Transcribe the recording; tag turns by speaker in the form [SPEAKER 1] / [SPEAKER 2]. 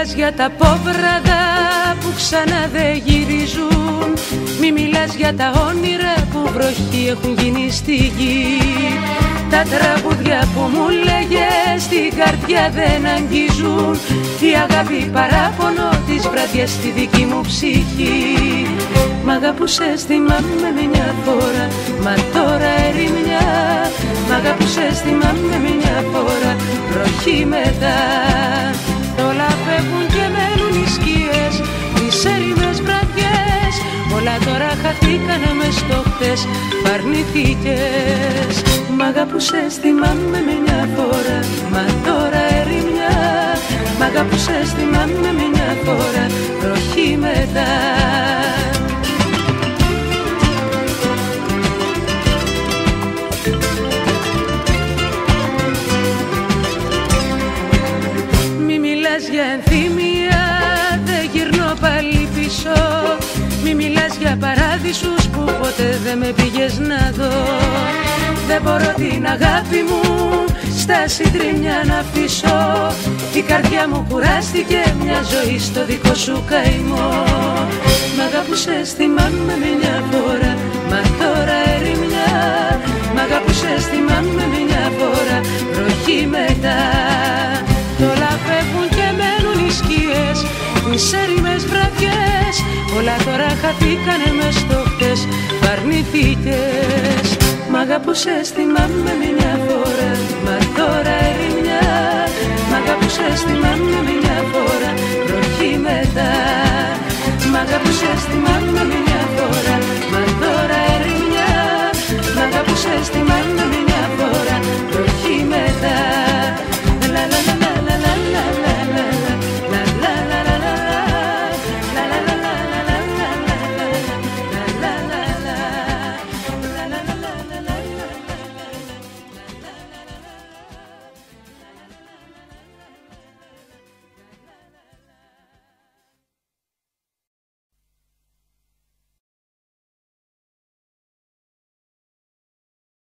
[SPEAKER 1] μιλάς για τα πόβραδα που ξανά δεν γυρίζουν. Μη μιλάς για τα όνειρα που βροχή έχουν γίνει στη γη. Τα τραγούδια που μου λέγες στην καρδιά δεν αγγίζουν. Η αγάπη παράπονο τις βραδιές στη δική μου ψυχή. Μ' αγαπούσες θυμάμαι μια φορά Μα τώρα ερημιά Μ' αγαπούσες θυμάμαι μια φορά Βροχή μετά χαθήκανε μες στόχτες Παρνηθήκες Μ' αγαπούσες θυμάμαι μια φορά Μα τώρα ερημιά. Μ' αγαπούσες θυμάμαι μια φορά Βροχή μετά. Για ενθύμια δεν γυρνώ πάλι πίσω. Μη μιλάς για παράδεισους που ποτέ δεν με πήγες να δω. Δεν μπορώ την αγάπη μου στα συντριμμιά να αφήσω. Η καρδιά μου κουράστηκε μια ζωή στο δικό σου καημό. Μ' αγαπούσες θυμάμαι μια φορά Όλα τώρα χαθήκανε μες στο χτες Παρνηθήκες Μ' αγαπούσες θυμάμαι μια φορά. Μα τώρα ερημιά. Μ' αγαπούσες θυμάμαι μια φορά. Βροχή μετά. Μ' αγαπούσες θυμάμαι μια